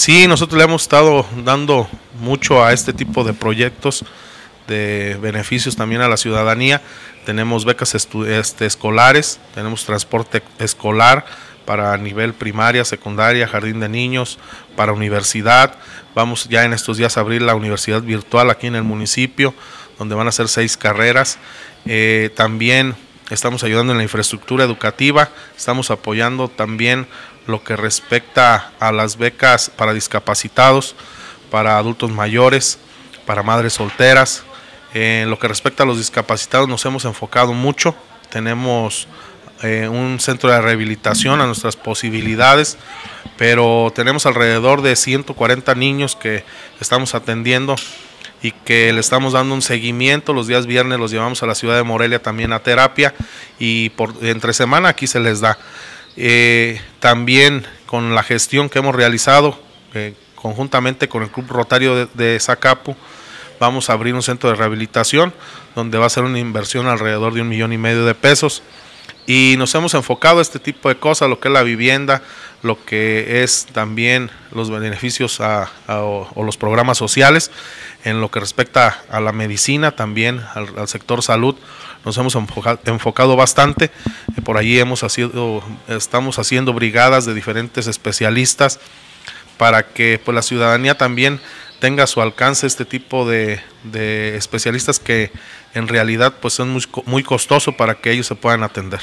Sí, nosotros le hemos estado dando mucho a este tipo de proyectos de beneficios también a la ciudadanía. Tenemos becas este, escolares, tenemos transporte escolar para nivel primaria, secundaria, jardín de niños, para universidad. Vamos ya en estos días a abrir la universidad virtual aquí en el municipio, donde van a ser seis carreras. Eh, también estamos ayudando en la infraestructura educativa, estamos apoyando también lo que respecta a las becas para discapacitados, para adultos mayores, para madres solteras. En lo que respecta a los discapacitados nos hemos enfocado mucho, tenemos eh, un centro de rehabilitación a nuestras posibilidades, pero tenemos alrededor de 140 niños que estamos atendiendo y que le estamos dando un seguimiento. Los días viernes los llevamos a la ciudad de Morelia también a terapia y por entre semana aquí se les da. Eh, también con la gestión que hemos realizado eh, conjuntamente con el Club Rotario de, de, Zacapu, vamos a abrir un centro de rehabilitación donde va a ser una inversión alrededor de un millón y medio de pesos. Y nos hemos enfocado a este tipo de cosas, lo que es la vivienda, lo que es también los beneficios o, los programas sociales. En lo que respecta a la medicina, también al, sector salud, nos hemos enfocado, bastante. Por allí hemos estamos haciendo brigadas de diferentes especialistas para que pues, la ciudadanía también tenga a su alcance este tipo de, de especialistas que en realidad pues son muy, muy para que ellos se puedan atender.